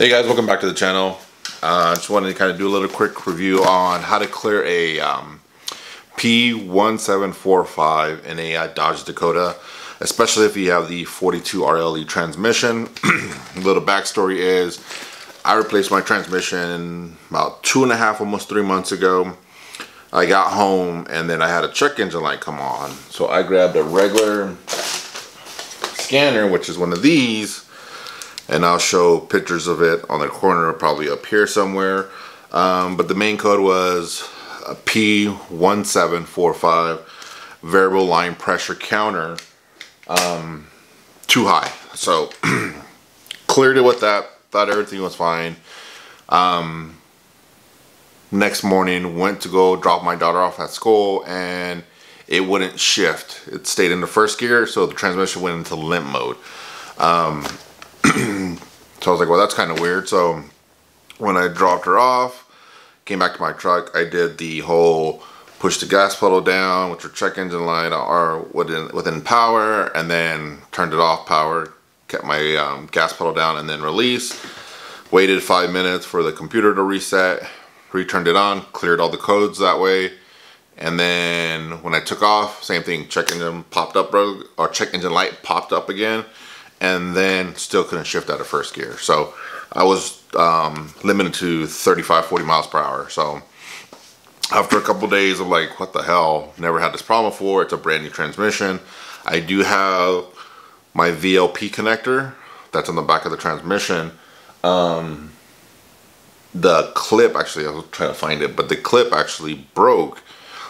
Hey guys, welcome back to the channel. I uh, just wanted to kind of do a little quick review on how to clear a um, P1745 in a uh, Dodge Dakota, especially if you have the 42 RLE transmission. a little backstory is I replaced my transmission about two and a half, almost three months ago. I got home and then I had a check engine light come on. So I grabbed a regular scanner, which is one of these, and I'll show pictures of it on the corner probably up here somewhere. Um, but the main code was P1745 variable line pressure counter um, too high. So cleared it with that thought everything was fine. Um, next morning went to go drop my daughter off at school and it wouldn't shift. It stayed in the first gear so the transmission went into limp mode. Um, so I was like, well, that's kind of weird. So when I dropped her off, came back to my truck, I did the whole push the gas pedal down with your check engine light or within, within power and then turned it off power, kept my um, gas pedal down and then release. Waited five minutes for the computer to reset, returned it on, cleared all the codes that way. And then when I took off, same thing, check engine popped up, or check engine light popped up again and then still couldn't shift out of first gear. So I was um, limited to 35, 40 miles per hour. So after a couple of days of like, what the hell, never had this problem before. It's a brand new transmission. I do have my VLP connector that's on the back of the transmission. Um, the clip actually, I was trying to find it, but the clip actually broke.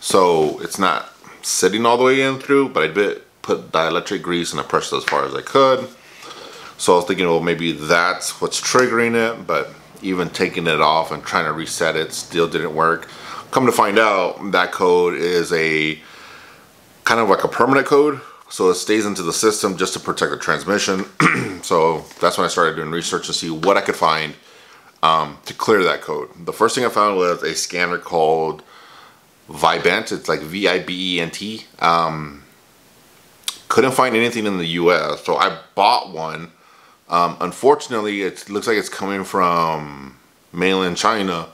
So it's not sitting all the way in through, but I did put dielectric grease and I pressed it as far as I could. So I was thinking, well, maybe that's what's triggering it, but even taking it off and trying to reset it still didn't work. Come to find out, that code is a kind of like a permanent code. So it stays into the system just to protect the transmission. so that's when I started doing research to see what I could find um, to clear that code. The first thing I found was a scanner called Vibent. It's like V-I-B-E-N-T. Um, couldn't find anything in the US, so I bought one. Um, unfortunately, it looks like it's coming from mainland China,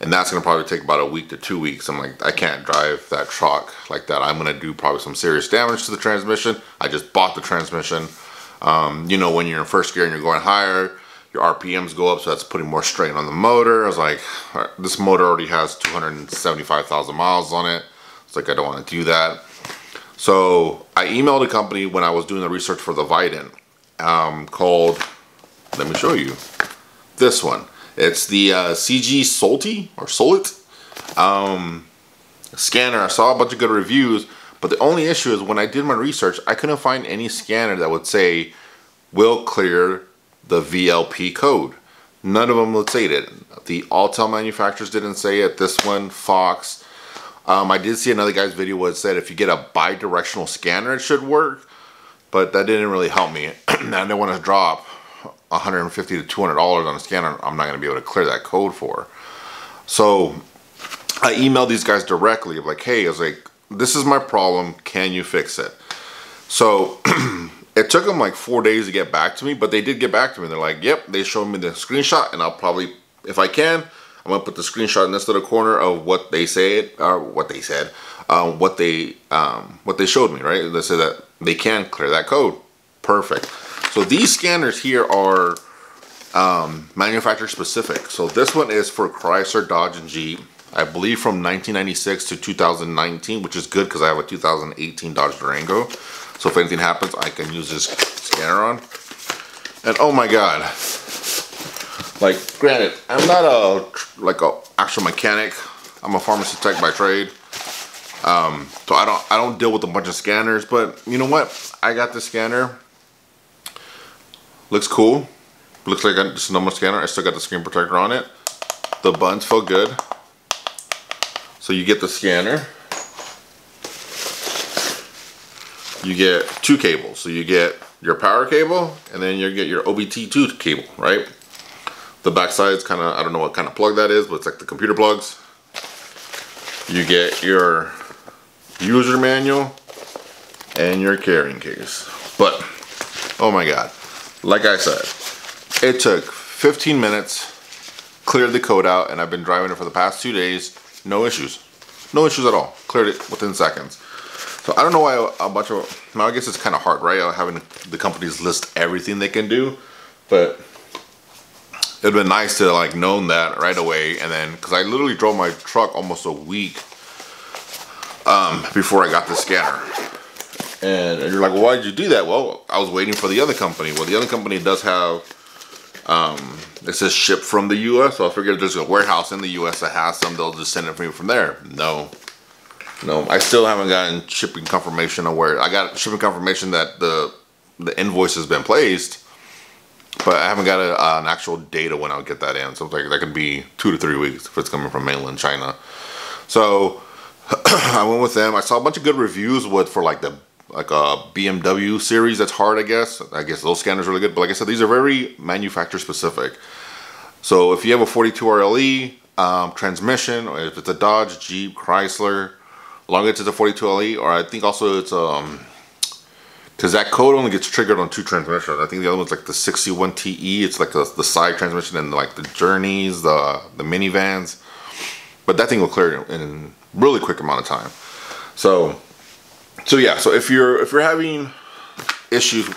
and that's gonna probably take about a week to two weeks. I'm like, I can't drive that truck like that. I'm gonna do probably some serious damage to the transmission. I just bought the transmission. Um, you know, when you're in first gear and you're going higher, your RPMs go up, so that's putting more strain on the motor. I was like, right, this motor already has 275,000 miles on it. It's like, I don't want to do that. So I emailed a company when I was doing the research for the Vibent um, called, let me show you, this one. It's the uh, CG Solti or Solit um, scanner. I saw a bunch of good reviews, but the only issue is when I did my research, I couldn't find any scanner that would say will clear the VLP code. None of them would say it. The Autel manufacturers didn't say it. This one, Fox, um, I did see another guy's video where it said if you get a bi-directional scanner, it should work, but that didn't really help me. I didn't want to drop 150 to 200 dollars on a scanner. I'm not going to be able to clear that code for. So I emailed these guys directly, like, hey, I was like, this is my problem. Can you fix it? So it took them like four days to get back to me, but they did get back to me. They're like, yep, they showed me the screenshot, and I'll probably, if I can, I'm gonna put the screenshot in this little corner of what they said, or what they said, um, what they um, what they showed me. Right? They said that they can clear that code. Perfect. So these scanners here are um, manufacturer specific. So this one is for Chrysler, Dodge, and Jeep. I believe from 1996 to 2019, which is good because I have a 2018 Dodge Durango. So if anything happens, I can use this scanner on. And oh my God, like, granted, I'm not a like a actual mechanic. I'm a pharmacy tech by trade. Um, so I don't I don't deal with a bunch of scanners, but you know what? I got the scanner. Looks cool. Looks like just a normal scanner. I still got the screen protector on it. The buttons feel good. So you get the scanner. You get two cables. So you get your power cable and then you get your OBD2 cable, right? The backside is kind of, I don't know what kind of plug that is, but it's like the computer plugs. You get your user manual and your carrying case. But, oh my God, like I said, it took 15 minutes, cleared the code out, and I've been driving it for the past two days. No issues. No issues at all. Cleared it within seconds. So I don't know why a bunch of, now I guess it's kind of hard, right? Having the companies list everything they can do, but it'd been nice to like known that right away. And then, cause I literally drove my truck almost a week um, before I got the scanner. And, you're like, why did you do that? Well, I was waiting for the other company. Well, the other company does have, um, it says ship from the U.S. So I figured there's a warehouse in the U.S. that has some. They'll just send it for me from there. No, no, I still haven't gotten shipping confirmation of where. I got shipping confirmation that the the invoice has been placed, but I haven't got a, uh, an actual date of when I'll get that in. So it's like that could be two to three weeks if it's coming from mainland China. So I went with them. I saw a bunch of good reviews with for like the like a BMW series that's hard, I guess. I guess those scanners are really good. But like I said, these are very manufacturer specific. So if you have a 42 RLE um, transmission, or if it's a Dodge, Jeep, Chrysler, long as it's a 42 LE, or I think also it's um, because that code only gets triggered on two transmissions. I think the other one's like the 61 TE. It's like the, the side transmission and like the Journeys, the the minivans. But that thing will clear in, in really quick amount of time. So so yeah, so if you're if you're having issues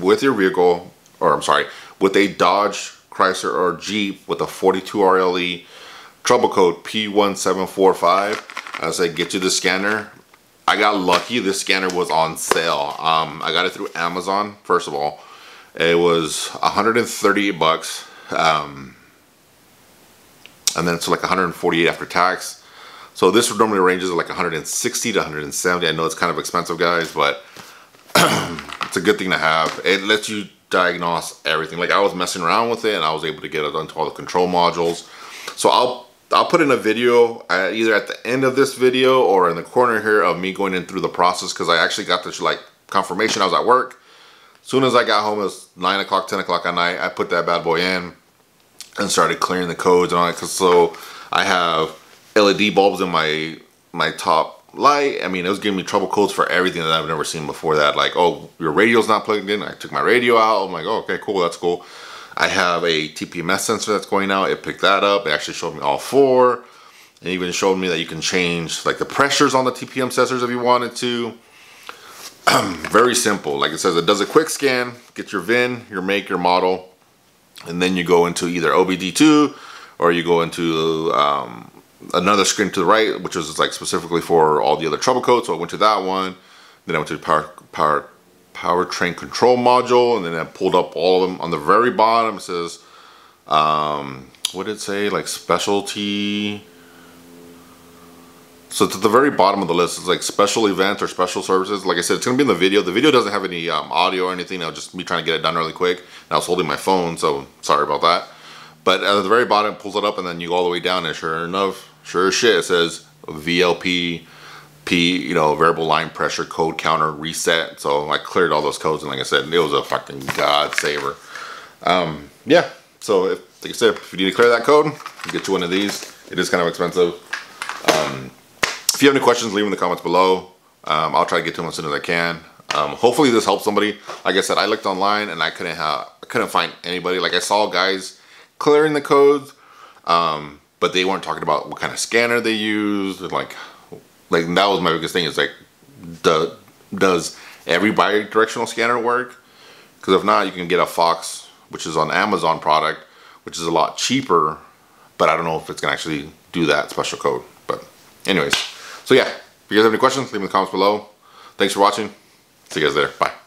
with your vehicle, or I'm sorry, with a Dodge, Chrysler, or Jeep with a 42 RLE, trouble code P1745, I say get you the scanner. I got lucky, this scanner was on sale. Um, I got it through Amazon, first of all. It was 138 bucks. Um, and then it's like 148 after tax. So this normally ranges like 160 to 170. I know it's kind of expensive, guys, but it's a good thing to have. It lets you diagnose everything. Like I was messing around with it and I was able to get it onto all the control modules. So I'll I'll put in a video uh, either at the end of this video or in the corner here of me going in through the process because I actually got this like confirmation I was at work. As soon as I got home, it was 9 o'clock, 10 o'clock at night. I put that bad boy in and started clearing the codes and all that. Cause so I have LED bulbs in my my top light. I mean, it was giving me trouble codes for everything that I've never seen before that. Like, oh, your radio's not plugged in. I took my radio out. I'm like, oh, okay, cool, that's cool. I have a TPMS sensor that's going out. It picked that up. It actually showed me all four. It even showed me that you can change like the pressures on the TPM sensors if you wanted to. Very simple. Like it says, it does a quick scan, get your VIN, your make, your model, and then you go into either OBD2 or you go into um, another screen to the right, which was like specifically for all the other trouble codes. So I went to that one. Then I went to the power, power, powertrain control module, and then I pulled up all of them. On the very bottom, it says, um, what did it say? Like specialty. So to the very bottom of the list is like special events or special services. Like I said, it's gonna be in the video. The video doesn't have any um, audio or anything. I'll just me trying to get it done really quick. And I was holding my phone, so sorry about that. But at the very bottom, it pulls it up, and then you go all the way down, and sure enough, sure as shit, it says VLP, P, you know, variable line pressure code counter reset. So I cleared all those codes, and like I said, it was a fucking god saver. Um, yeah. So if, like I said, if you need to clear that code, get you one of these. It is kind of expensive. Um, if you have any questions, leave them in the comments below. Um, I'll try to get to them as soon as I can. Um, hopefully this helps somebody. Like I said, I looked online and I couldn't have, I couldn't find anybody. Like I saw guys clearing the codes, um, but they weren't talking about what kind of scanner they used. Like, like that was my biggest thing. Is like, do, does every bi-directional scanner work? Because if not, you can get a Fox, which is an Amazon product, which is a lot cheaper. But I don't know if it's gonna actually do that special code. But anyways, so yeah. If you guys have any questions, leave them in the comments below. Thanks for watching. See you guys there. Bye.